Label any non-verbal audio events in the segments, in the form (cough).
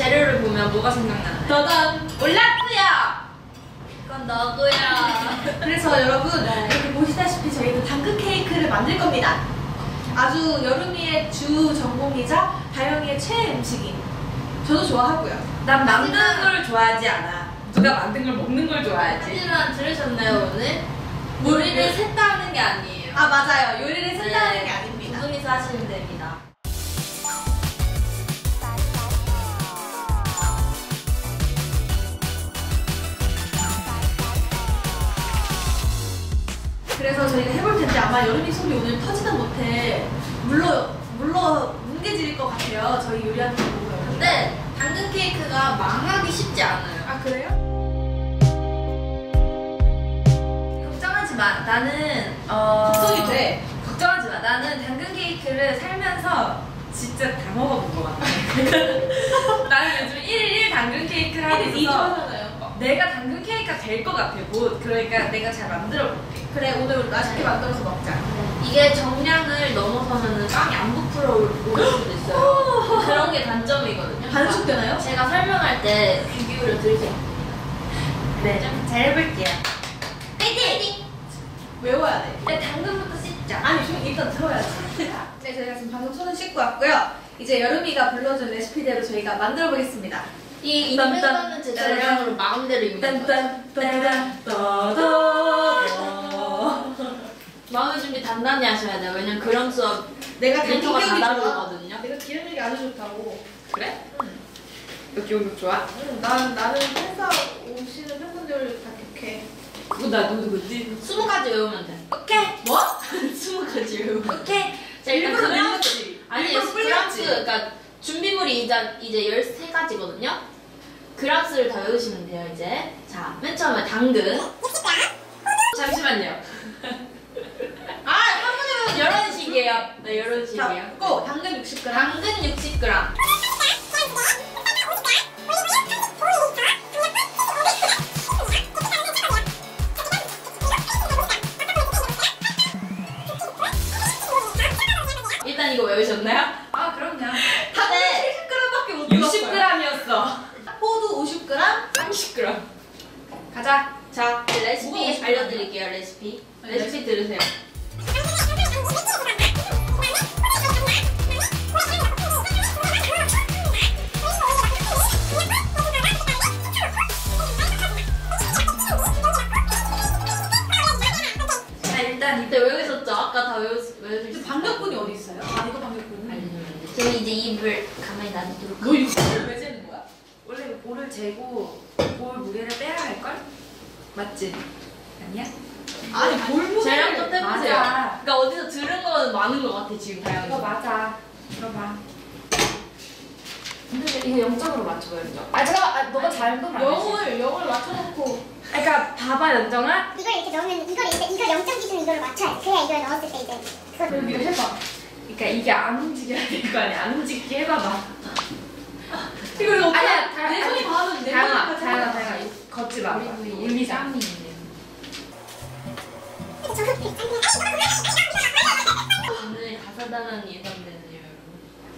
재료를 보면 뭐가 생각나나요? 짜잔! 몰랐고요. 그건 너고요. (laughs) 그래서 여러분 이렇게 보시다시피 저희는 당근 케이크를 만들 겁니다. 아주 여름이의 주 전공이자 다영이의 최애 음식인. 저도 좋아하고요. 난 만든 걸 좋아하지 않아. 누가 만든 걸 먹는 걸 좋아하지. 하지만 들으셨나요 오늘? 뭘, 요리를 뭘? 셋다 하는 게 아니에요. 아 맞아요. 요리를 쓴다는 네, 게 아닙니다. 두 분이서 하시면 됩니다. 그래서 저희가 해볼 텐데 아마 여름이 속이 오늘 터지다 못해 물러 물러 뭉개질 것 같아요. 저희 요리하는 거 보고요. 근데 당근 케이크가 망하기 쉽지 않아요. 아 그래요? 걱정하지 마. 나는 어. 걱정이 돼. 걱정하지 마. 나는 당근 케이크를 살면서 진짜 다 먹어본 것 같아. (laughs) 나는 요즘 1일 1 당근 케이크를 하고 있어서. 내가 당근 케이크가 될 것 같아. 뭐 그러니까 내가 잘 만들어 볼게. 그래 오늘 맛있게 만들어서 먹자. 이게 정량을 넘어서면 빵이 안 부풀어 올 수도 있어요. (laughs) 그런 게 단점이거든요. 반숙 되나요? 제가 설명할 때 귀 기울여 들으세요. 네, 좀잘 해볼게요. 파이팅! 외워야 돼. 일단 당근부터 씻자. 아니 좀 일단 들어야지. 네 저희가 지금 방금 손을 씻고 왔고요. 이제 여름이가 불러준 레시피대로 저희가 만들어 보겠습니다. 이 딴, 인터넷 제 딴, 전략으로 마음대로 입는 거예요. 마음의 준비 단단히 하셔야 돼요. 왜냐면 그런 수업 내가 멘토가 다 기름이. 다르거든요. 내가 기름이 아주 좋다고. 그래? 여기 오늘 좋아? 응, 난 나는 회사 오시는 팬분들 다 격해. 그거 나도 누구지? 스무 가지 외우면 돼. 오케이 뭐? (laughs) 스무 가지 외우면. 오케이 자 일단 일부러 그랑스 밀렸지. 아니 일부러 불렸지. 그러니까 준비물이 이제 이제 13가지거든요. 그랑스를 다 외우시면 돼요 이제. 자 맨 처음에 당근. 잠시만요 아 한 번에 외우면 이런 식이에요. 네 이런 식이에요. 자, 고 당근 60g. 당근 60g. 볼을 재고 볼 무게를 빼야 할걸? 맞지? 아니야? 아니 볼무 재량 좀 해보세요. 맞아. 그러니까 어디서 들은 거는 많은 것 같아 지금 다양히. 이거 맞아 들어봐 근데 이거 0점으로 맞춰봐 연정 아 제가 아, 너가 잘못 말 영을 영을 맞춰놓고 그러니까 봐봐 연정아 이걸 이렇게 넣으면 이걸 이제 이걸 0점 기준 이걸로 맞춰야 돼. 그래야 이걸 넣었을 때 이제 그걸 여기 해봐. 그러니까 이게 안 움직여야 될 거 아니야 안 움직이게 해봐봐 이거 이거 아니야, 다- 내 손이 닿으면 내 다영아 손이 다영아 닿잖아. 이거 걷지 마 울리자. 오늘 다사다난이 예상되네요.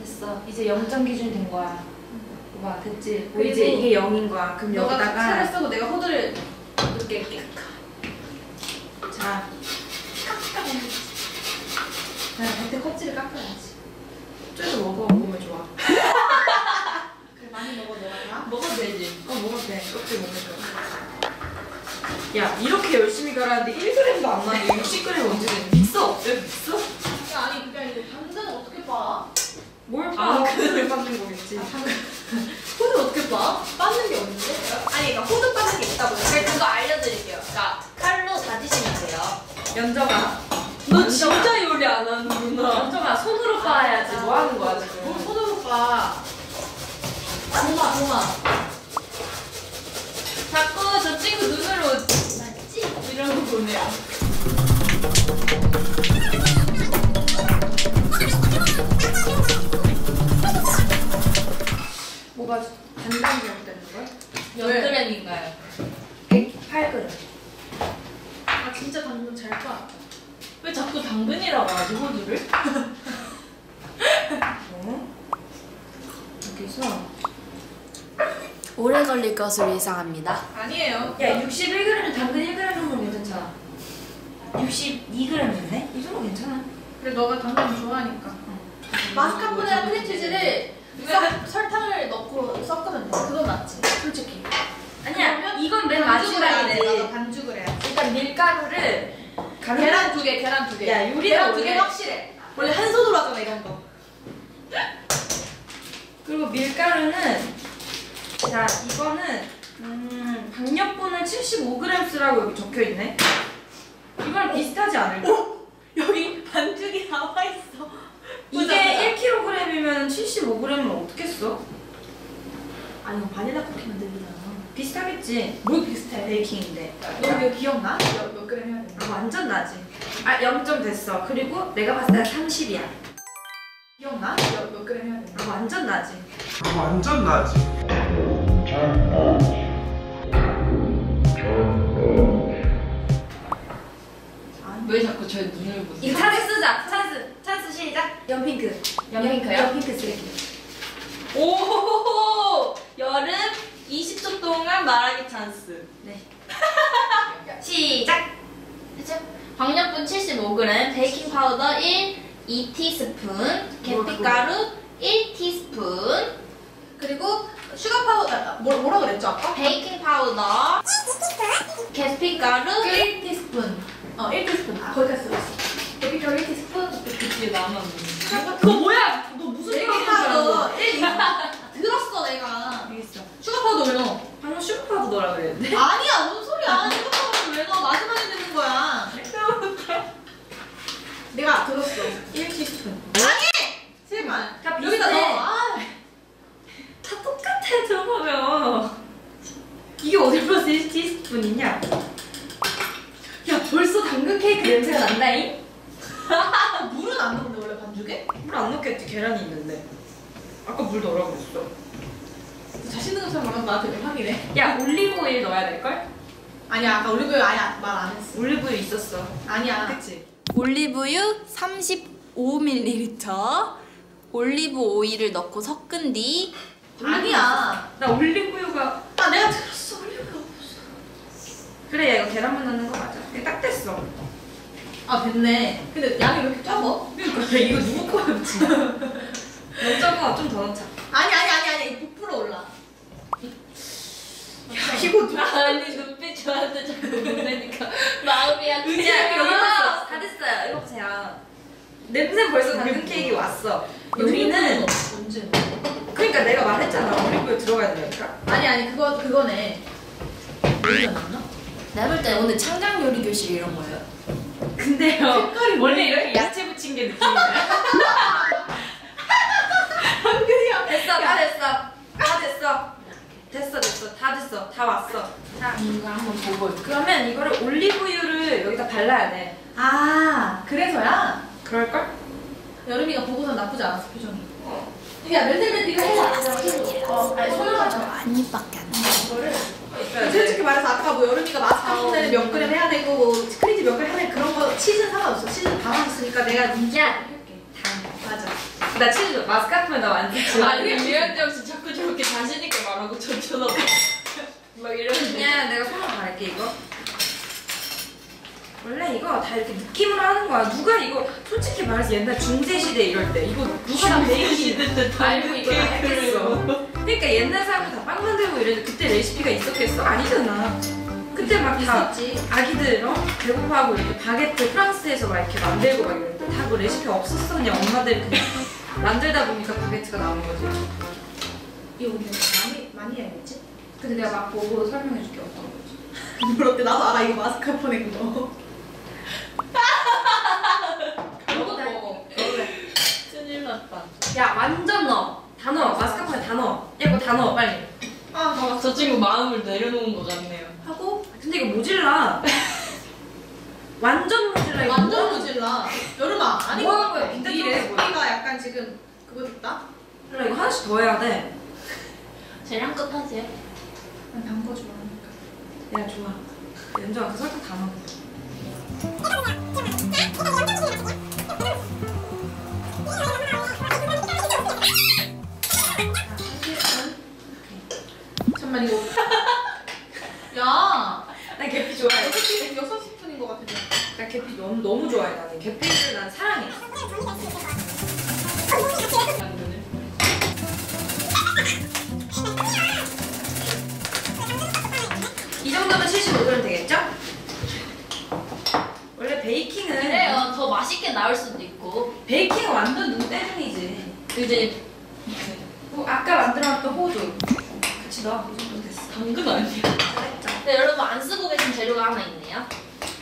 됐어. 이제 0점 기준이 된 거야. 봐 됐지? 뭐 그리고 이제 이게 0인 거야. 그럼 너가 여기다가 쓰고 내가 호두를 이렇게 이렇게 자. 자 겉에 껍질을 깎아야지. 쪼여서 먹어 몸에 좋아 (laughs) 많이 먹어 너가 다. 먹어도 되지 어 먹어도 돼 껍질 몸에 좋아 야 이렇게 열심히 갈았는데 1g도 안 나네 60g 언제 돼 믹서 없어요 믹서? 야, 아니 그게 아니고 당근은 어떻게 봐? 뭘 아, 봐? 그걸 받는 거겠지 (laughs) 호두 어떻게 봐? 빠는 게 없는데? 아니 그러니까 호두 빠는 게 있다고. 제가 그거 알려드릴게요. 자, 칼로 다지시면 돼요. 연정아 너 진짜 요리 안 하는구나. 연정아 손으로 빻아야지 뭐 하는 거야 뭘 지금 손으로 봐? 도마 도마. 자꾸 저 친구 눈으로 맞지? 이러고 보네요. 뭐가 단단히 잘못되는 거야? 몇 왜? 그램인가요? 8g 아 진짜 당근 잘 봐. 왜 자꾸 당근이라고 하지 호두를? (laughs) 어? 여기서 오래 걸릴 것으로 예상합니다. 아니에요. 야 61g에 당근 1g 정도 괜찮아 62g인데? 이 정도 괜찮아 그래 너가 당근 좋아하니까. 마스카포네랑 크림치즈를 석- 설탕을 넣고 섞으면 돼. 그건 낫지. 솔직히. 아니야 이건 맨 맞아, 반죽을 해야지. 일단 밀가루를 가루 계란 두 개, 계란 두 개. 야, 계란 두개 원래- 확실해. 원래 한 손으로 하잖아 이런 거. 그리고 밀가루는 자 이거는 음, 박력분을 75g 쓰라고 여기 적혀 있네. 이거랑 비슷하지 않을까? 여기 반죽이 나와 있어. 이게 1kg이면 75g은 어떻게 써? 아니 이거 바닐라 쿠키 만들기잖아. 비슷하겠지. 뭘 비슷해? baking인데. 너 이거 기억나? 몇, 몇 그램 해야 돼? 아, 완전 나지. 아 0점 됐어. 그리고 내가 봤을 때 30이야. 기억나? 몇, 몇 그램 해야 돼? 아 완전 나지. 완전 나지. 왜 자꾸 저의 눈을 보세요? 이거 찬스 쓰자. 찬스. 찬스 시작. 연핑크. 연핑크요? 연핑크 쓰레기. 오 여름 20초 동안 말하기 찬스. 네. (laughs) 시작. 그죠? 박력분 75g, 베이킹 파우더 1, 2티스푼, 계피가루 1티스푼, 그리고 sugar powder 아, 뭐, 뭐라 그랬죠 아까? 베이킹 파우더, 계피가루 1티스푼. 어 1티스푼. 아, 거기까지 들었어. 베이킹 1티스푼. 그치 나만 그거 뭐야? 너 무슨 baking sugar powder powder. 1 들었어 내가. 있어. sugar powder 왜 넣어? 방금 sugar powder 넣으라 그랬는데. 아니야 뭔 소리야? sugar powder 왜 넣어? 마지막에 넣는 거야. 내가 들었어. 1티스푼. 제발. 다 비슷해. 여기다 넣어. 아. 다 똑같아 저거면. 이게 어디 플러스 1티스푼이냐? 야 벌써 당근 케이크 냄새가 난다잉? 물은 안 넣는데 원래 반죽에? 물 안 넣겠지 계란이 있는데. 아까 물 넣으라 그랬어. 자신 있는 것처럼 말하면 나한테 왜 확인해? 야 올리브 오일 넣어야 될걸? 아니야 아까 올리브유 아예 말 안 했어. 올리브 오일 있었어. 아니야. 그치? 올리브유 35ml, 오일을 넣고 섞은 뒤 아니야. 나 올리브유가 아 내가 들었어 올리브유 없어. 그래 야 이거 계란만 넣는 거 맞아. 이게 딱 됐어. 아 됐네. 근데 양이 왜 이렇게 적어? 그러니까 이거 누구 거였지? 너무 (laughs) 적어 좀더 넣자. 아니 아니 아니 아니 부풀어 올라. 이거 누 아니 눈빛 저한테 자꾸 보내니까 (laughs) 마음이 야 여기 됐어. 다 됐어요. 이거 보세요. 냄새 벌써 당근 케이크 왔어. 여기는 언제? 그러니까 내가 말했잖아 올리브유 들어가야 되니까. 아니 아니 그거 그거네. 내가 볼 때 오늘 창작 요리 교실 이런 거예요. 근데요 색깔이 원래 이렇게 야채 부친 게 느낌이나요? 당근이야. (laughs) 됐어 다 됐어 다 됐어 됐어 됐어 다 됐어 다 왔어. 자 이거 한번 보고. 그러면 이거를 올리브유를 여기다 발라야 돼. 아 그래서야 그럴걸? 여름이가 보고선 나쁘지 않았어 표정이. 야 멘틀멘트 이거 해봐. 어 아니 안. 이거를 있어야 솔직히 말해서 아까 뭐 여름이가 마스카포네를 몇 그램 해야 되고 뭐 크리즈 몇 그램 해야 되고 그런 거 치즈는 상관없어. 치즈는 다 맛있으니까 내가 야 할게. 맞아. 나 치즈 마스카포네 나 완전 (laughs) 좋아. 아니 유현정 씨 자꾸 저렇게 자신 있게 말하고 저 쳐다봐. (laughs) 막 이러는데. 그냥 내가 손으로 갈게 이거. 원래 이거 다 이렇게 느낌으로 하는 거야. 누가 이거 솔직히 말해서 옛날 중세 시대 이럴 때 이거 누가 다 베이킹 알고 이거 다 했겠어. 그러니까 옛날 사람들 다빵 만들고 이랬는데 그때 레시피가 있었겠어? 아니잖아. 그때 막 다. 아기들 어? 배고파하고 이렇게 바게트 프랑스에서 막 이렇게 만들고 막 이랬는데 다그 레시피 없었어 그냥 엄마들이 (laughs) 그냥 만들다 보니까 바게트가 나온 거지. 이거 근데 많이 많이 해야겠지? 근데 내가 막 보고 설명해 줄게 어떤 거지. 뭘 어때? 나도 알아 이거 마스카포네 그거. 너도 먹어. 큰일 났다. 야 완전 넣어. 다 넣어. 마스카포네 다 넣어. 야 이거 다 넣어 빨리. 아저 친구 마음을 내려놓은 것 같네요. 하고 근데 이거 모질라. 완전 모질라. 이거 완전 뭐- 모질라. 여름아 아니 뭐 하는 거야? 이 빈대떡 먹을 레시피가 약간 지금 그거 됐다? 몰라 이거 하나씩 더 해야 돼. 재량껏 하세요. 난 단거 좋아하니까. 야 좋아. 연정아 그 설탕 다 넣어. 이 (laughs) 야! 나 개피 좋아해. 6시, 6분인 같은데. 나 개피 너무, 너무 좋아해 나는. 개피를 난 사랑해. 이 정도면 75g 되겠죠? 게 나올 수도 있고. 베이킹은 완전 눈대중이지. 이제 뭐 아까 만들어놨던 호두 같이 넣어. 이 정도 됐어. 당근 아니야? 네, 여러분 안 쓰고 계신 재료가 하나 있네요.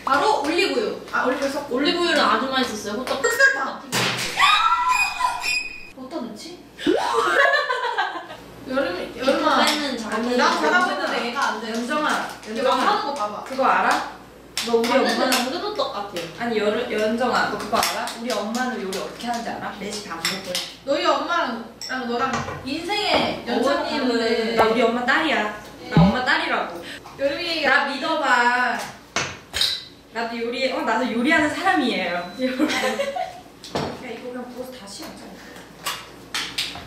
바로 올리브유. 아 올리브유 섞고. 올리브유는 아주 많이 썼어요. 호떡 흑설탕. 어디다 넣지? 여름 여름아. 나 잘하고 있는데 얘가 안 돼. 연정아, 연정아, 하는 거 봐봐. 그거 알아? 너 우리 완전 엄마 당근 호떡 같아요. 아니 여, 연정아, 너 그거 알아? 우리 엄마는 요리 어떻게 하는지 알아? 레시피 안 먹고 해. 너희 엄마랑 너랑 인생의 어머님은 나 우리 엄마 딸이야. 나 엄마 딸이라고. 여름이 나 믿어봐. 나도 요리, 어 나도 요리하는 사람이에요. 야 이거 그냥 부어서 다시 하자.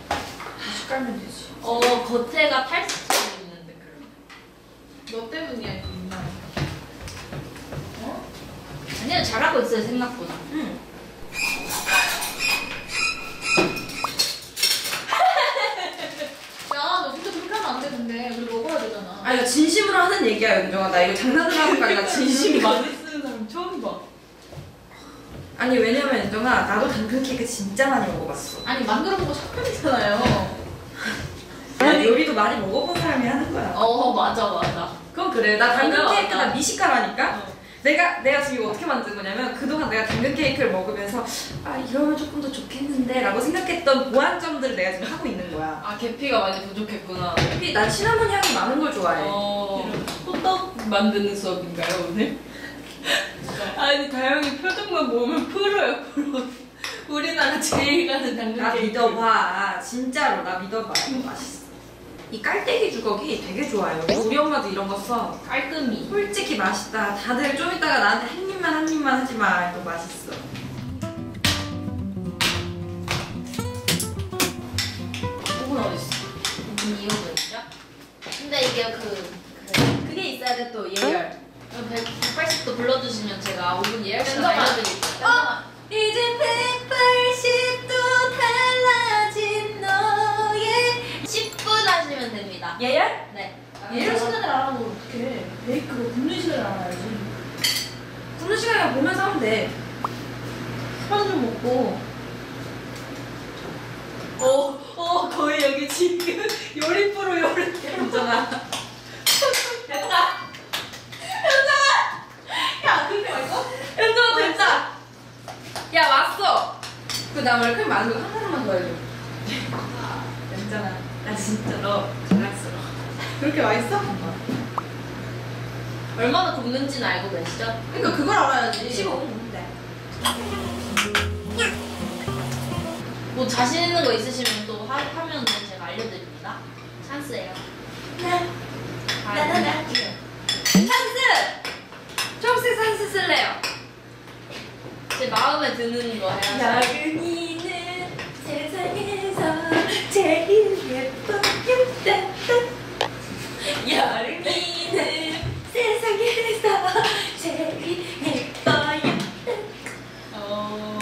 다시 깔면 되지. 어 겉에가 탈수처럼 있는데 그럼. 너 때문이야 이거 인마. 어? 아니요 잘하고 있어요 생각보다. 응. (laughs) 야너 진짜 그렇게 하면 안돼 근데 우리 먹어야 되잖아. 아 이거 진심으로 하는 얘기야 연정아. 나 이거 장난으로 하는 거 아니라 진심이야. 많이 쓰는 사람 처음 봐. 아니 왜냐면 연정아 나도 당근 케이크 진짜 많이 먹어봤어. 아니 만들어 보고 착각이잖아요. 아니 요리도 많이 먹어본 사람이 하는 거야. 어 맞아 맞아. 그건 그래. 나 당근 맞아, 케이크 맞아. 나 미식가라니까. 어. 내가 내가 지금 이거 어떻게 만든 거냐면 그동안 내가 당근 케이크를 먹으면서 아 이러면 조금 더 좋겠는데라고 생각했던 보완점들을 내가 지금 하고 있는 거야. 아 계피가 많이 부족했구나. 특히 난 시나몬 향이 많은 걸 좋아해. 어, 호떡 만드는 수업인가요 오늘? 아니 다영이 표정만 보면 풀어요 풀어. 우리나라 제일 가는 당근 나 케이크. 믿어봐. 진짜로 나 믿어봐. 이거 맛있어. 이 깔때기 주걱이 되게 좋아요. 우리 엄마도 이런 거 써. 깔끔이. 솔직히 맛있다. 다들 좀 이따가 나한테 한 입만 한 입만 하지 마. 이거 맛있어. 오븐 어디 있어? 오븐 이어져 있죠? 근데 이게 그, 그 그게 있어야 돼 또 예열. 180도 불러주시면 제가 오븐 예열 시간. 알려드릴게요. 어? 이젠 180도 달라진 너의 10분 하시면 됩니다. 예열? 네. 예열 시간을 알아보면 어떡해. 베이크로 굽는 시간을 알아야지. 굽는 시간에 보면서 하면 돼. 술 좀 먹고. 어, 어, 거의 여기 지금 요리 프로 요리 연정아. 됐다. 야 그렇게 맛있어? 연정아 됐다. 야 왔어. 그나 얼큰 많은 거 하나만 더 해줘. 연정아 나 진짜 너 장난스러워. 그렇게 맛있어? 얼마나 굽는지는 알고 계시죠? 그러니까 그걸 알아야지. 15분 굽는데. 뭐 자신 있는 거 있으시면 또 하, 하면 제가 알려드립니다. 찬스예요. 네. 아, 나나나. 찬스. 초록색 찬스 쓸래요. 제 마음에 드는 거 해야죠. 여름이는 세상에서 제일 예뻐요. (laughs) 여름이는 세상에서 제일 예뻐요. 어,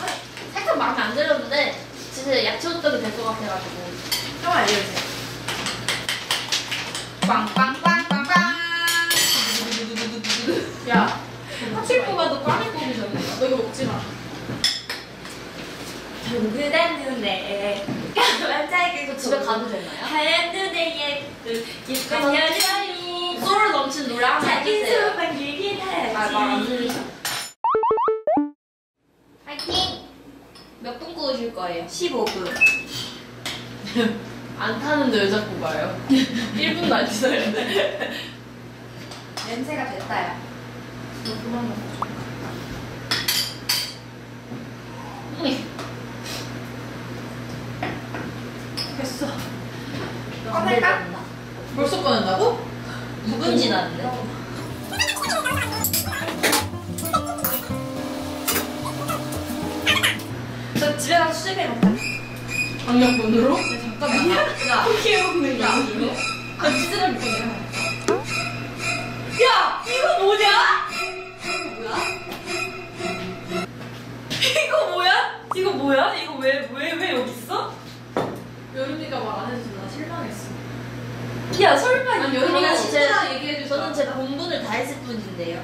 어, 살짝 마음에 안 들었는데 진짜 야채 호떡이 될 것 같아가지고 좀 알려주세요. 빵빵빵빵빵 야 뽑아도 꽝이 뽑으셨네 너 이거 먹지 마. 동그란 눈에 까만 작은 집에 가도 되나요? 하얀 눈에 예쁜 예쁜 여자 이 소울 넘치는 노래 한번 자기 해주세요 소만 길긴 말안 하지 들리셔 파이팅! 몇 분 구우실 거예요? 15분 (laughs) 안 타는데 왜 자꾸 가요? (laughs) 1분도 안 지났는데 (laughs) 냄새가 먹어. 됐어. 꺼낼까? 벌써 꺼낸다고? 2분 지났는데 저 집에 가서 수제비 먹자 강력분으로? 네, 잠깐. 잠깐만. 야, 쿠키 먹는 거 아니에요? 아, 치즈를 내가. 야 이거 뭐냐? 이거 뭐야? 이거 뭐야? 이거 왜 왜 왜 여기 있어? 여름이가 말 안 해줘서 나 실망했어. 야 설마 아니, 이거 여름이가 진짜 진짜 얘기해줘. 저는 제 본분을 다 했을 뿐인데요.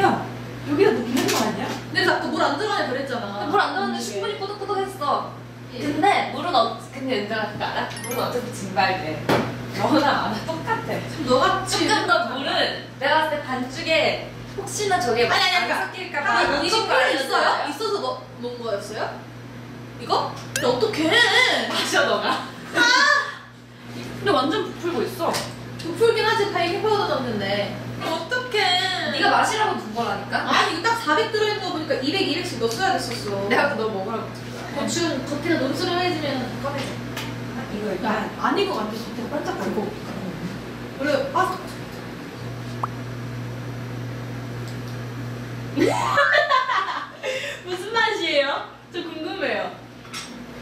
야 여기다 넣는 거 아니야? 근데 자꾸 물 안 들어가냐 그랬잖아. 물안 넣었는데 충분히 꼬득꼬득했어. 근데 물은 어 근데 은정아 그거 알아? 물은 어차피 증발돼. 너나 나나 똑같아. 너같이. 조금 더 물은 내가 봤을 때 반죽에 혹시나 저게 아니, 아니, 안 그러니까 섞일까 봐 아, 이거 거 필요 있어요? 있어서 넣, 넣은 거였어요? 이거? 근데 어떡해. (laughs) 마셔 너가. 근데 완전 부풀고 있어. 부풀긴 하지 베이킹 파우더 넣었는데. 어떡해. 네가 마시라고 둔 거라니까. 아니 이거 딱 400 들어있는 거 보니까 200, 200씩 넣었어야 됐었어. 내가 너 먹으라고 준 거야. 대충 겉에가 노르스름해지면 꺼내줘. 이거 야, 일단 아닌 것 같아. 겉에가 반짝거리고. 그래, 아, 무슨 맛이에요? 저 궁금해요.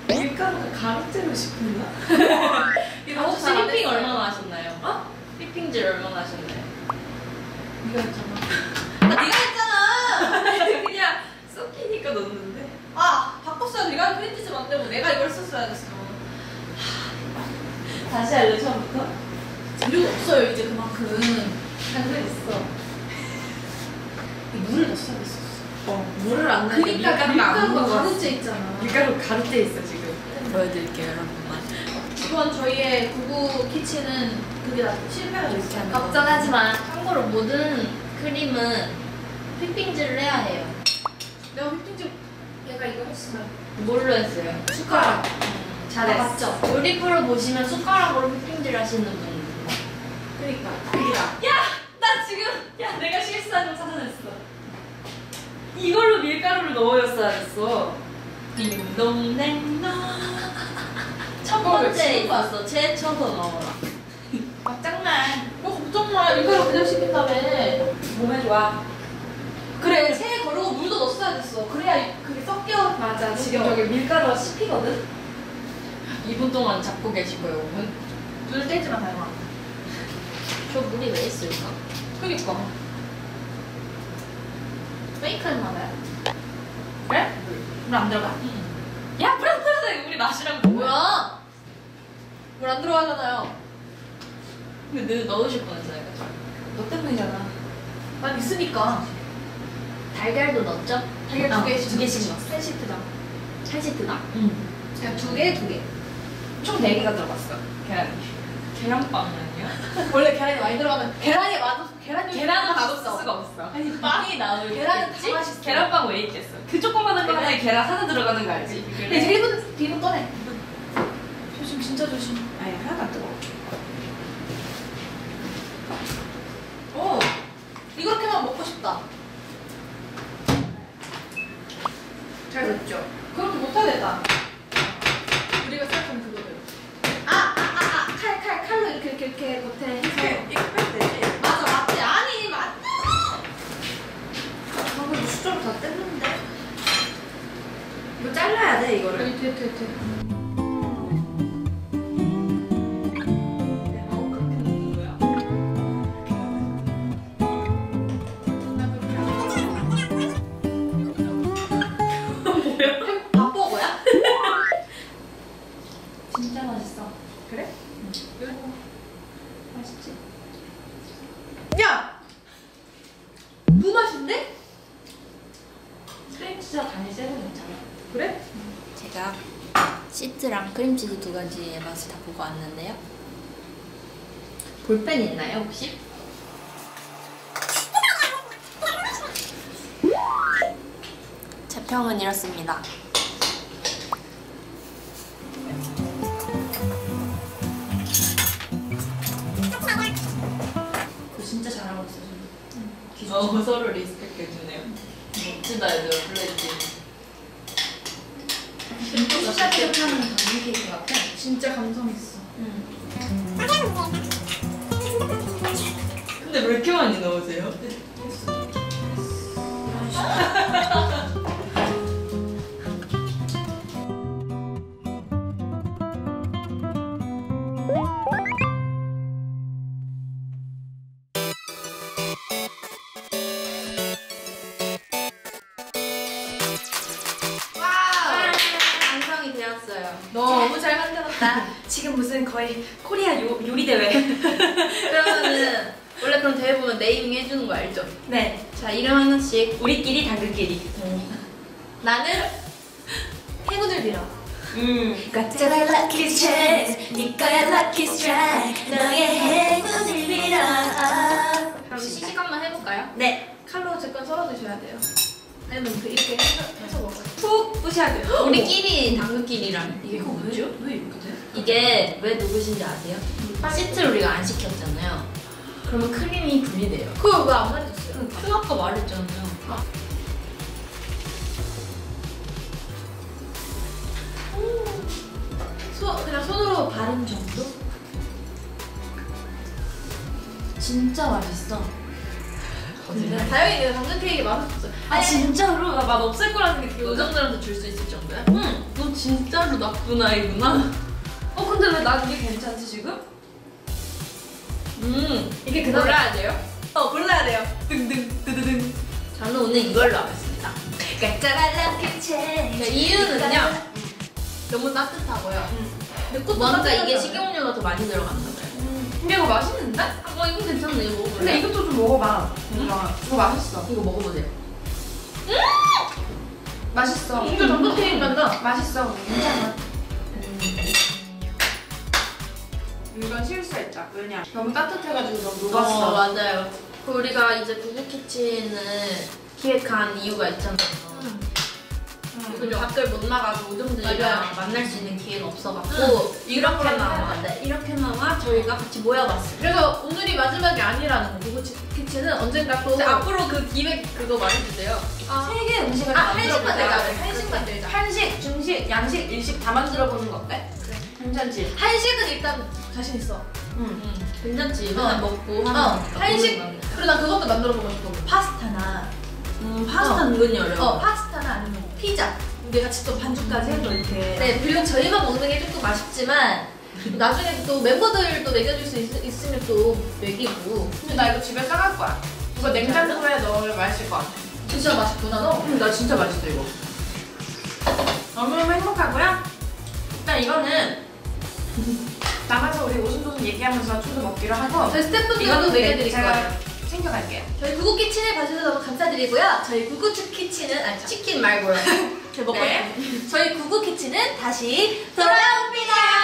밀가루가 가루 째로 싶은가? (laughs) 했어요. 얼마나 하셨나요? 어? 휘핑질 얼마나 하셨나요? 네가 했잖아. (laughs) 아, 네가 했잖아. (laughs) 그냥 섞이니까 넣는데. 아, 바꿨어야 돼. 네가 크림치즈 만들고 내가 이걸 썼어야 됐어. (laughs) 다시 할래 처음부터? 재료가 없어요, 이제 그만큼. 있어. 이 물을 넣었어야 됐었어. 어, 물을 안 넣으니까 그니까 밀가루가 안 먹어. 가루째 있잖아. 밀가루 가루째 있어 지금. 보여드릴게요 여러분만. 이번 저희의 구구 키친은 그게 다 실패가 됐어요. 걱정하지 마. 참고로 모든 크림은 휘핑질을 해야 해요. 내가 휘핑즈 얘가 이거 했으면 뭘로 했어요? 숟가락. 잘했어. 아, 맞죠? 요리 프로 보시면 숟가락으로 휘핑질 하시는 분. 그니까. 그니까. 나 지금 야 내가 실수한 점 찾아냈어. 이걸로 밀가루를 넣어였어야 했어. 딩동댕동. 첫 번째 지금 있었어. 제쳐서 넣어라. 막장난. 뭐 걱정 마. 밀가루 그냥 시킨다며. 몸에 좋아. 그래, 체에 거르고 물도 넣었어야 됐어. 그래야 그게 섞여. 맞아. 지금 저기 밀가루가 씹히거든. 2분 동안 잡고 계실 거예요, 5분. 눈을 떼지 마, 다영아. 저 물이 왜 있을까? 그니까. 페이크는 나봐요. 그래? 물 안 들어가. 야, 불안 들어서 우리 마시라고. 뭐야? 물 안 들어가잖아요. 근데 늘 넣으실 뻔했어요. 너 때문이잖아. 난 있으니까. 달걀도 넣었죠? 달걀 두 개씩. 두 개씩 넣었어. 세 시트당. 찰지트다. 응. 그냥 두 개, 두 개. 총 4개가 들어갔어. 계란이. 계란빵 아니야? (laughs) 원래 계란이 많이 들어가면 계란이 맛없어. 계란이 계란은 맛 맛없을 수가 없어. 아니, 빵이 나올 계란은 지다 맛있어. 계란빵 왜 있겠어? 그 조그마한 거 하나에 계란 하나 들어가는 거 알지? 근데 이제 1분 뒤로 꺼내. 조심, 진짜 조심. 아니 하나도 안 뜨거워. 오, 이렇게만 먹고 싶다. 잘 됐죠? 그렇게 못하겠다. 우리가 생각하는 그거대로. 아, 아, 아, 아, 칼, 칼, 칼로 이렇게, 이렇게, 이렇게 겉에 해서. 이거 빼도 되지? 맞아, 맞지? 아니, 맞네. 방금 수저로 다 뗐는데? 이거 잘라야 돼 이거를. 여기 뒤 크림치즈 두 가지의 맛을 다 보고 왔는데요. 볼펜 있나요 혹시? 제 평은 이렇습니다. 진짜 잘하고 있어 지금. 어, 서로 respect 해주네요. 멋지다, 얘들, 플레이팅. 수샤에서 파는 당근 케이크 같아. 진짜 감성 있어. 근데 왜 이렇게 많이 넣으세요? 지금 무슨 거의 코리아 요, 요리 대회. (laughs) 그러면은 원래 그럼 대회 보면 네이밍 해주는 거 알죠? 네. 자 이름 하나씩. 우리끼리 당근끼리. 나는 행운을 빌어. 음. 가짜라 lucky chance 니꺼야 lucky strike 너의 행운을 빌어 그럼 시식 한번 해볼까요? 네. 칼로 제 건 썰어 드셔야 돼요 아니면 그 이렇게 해서, 먹어요 푹 부셔야 돼요. 우리끼리 당근끼리랑 이게 이거 뭐죠? 왜, 왜 이렇게 돼? 이게 왜 누구신지 아세요? 시트를 우리가 안 시켰잖아요. 그러면 크림이 분리돼요. 그거 왜안 말해줬어요? 그 아까 말했잖아요. 소, 그냥 손으로 바른 정도? 진짜 맛있어. 네. 다행히 내가 당근 케이크 맛없었어 아, 진짜로? 나 맛 없을 거라는 게. 요정들한테 줄 수 있을 정도야? 응. 너 진짜로 나쁜 아이구나. 어, 근데 왜난 이게 괜찮지, 지금? 음. 이게 그나마 골라야 돼요? 어 골라야 돼요 등등 드드등 저는 오늘 이걸로 하겠습니다. 네, 이유는요. 너무 따뜻하고요 근데 꽃도 뭔가 이게. 식용유가 더 많이 봐요. 근데 이거 맛있는데? 어, 이거 괜찮네. 이거 먹어볼래? 근데 이것도 좀 먹어봐. 뭔가. 이거 맛있어. 이거 먹어보세요. 맛있어. 진짜 당근 케이크 맛나 맛있어. 괜찮아. 이건 실수했다. 왜냐? 너무 따뜻해가지고 너무 어, 녹았어. 맞아요. 그 우리가 이제 구구 키친을 기획한 이유가 있잖아요. 그리고 밖을 못 나가서 우정들이랑 맞아요. 만날 수 있는 기회가 없어갖고 이렇게 나와. 네, 이렇게 나와 저희가 같이 모여봤어요. 그래서 오늘이 마지막이 아니라는 거 구구 키친은 언젠가 또 앞으로 그 기획 그거 말해주세요. 세개 음식을 아다 한식만 만들어보자. 내자 한식만 내자 한식, 중식, 양식, 일식 다 만들어 보는 거 어때? 그래. 괜찮지? 한식은 일단 자신 있어 응. 응. 괜찮지. 어. 맨날 먹고 어 거니까. 한식 모르는 거니까. 그리고 난 그것도 만들어 보고 싶어 파스타나 음, 파스타 은근히 어려워. 어 파스타나 아니면 뭐 피자 우리 같이 또 반죽까지 해서 이렇게 네. 네 비록 저희만 먹는 게 조금 아쉽지만 나중에 또 멤버들도 먹여줄 수 있, 있으면 또 먹이고 근데 나 이거 집에 싸갈 거야. 이거 냉장고에 넣으면 맛있을 것 같아. 진짜 맛있구나 너 응, 나 진짜 맛있어 이거. 너무 행복하고요. 일단 이거는 (laughs) 나가서 우리 오순도순 얘기하면서 초도 먹기로 하고 저희 스태프분들도 이거는 먹여드릴 제가 거예요 챙겨갈게요. 저희 구구 키친에 봐주셔서 너무 감사드리고요 저희 구구 키친은 아니 참, 치킨 말고요. 제가 (laughs) 먹고 네. 저희 구구 키친은 다시 돌아옵니다